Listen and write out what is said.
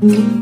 Mm-hmm.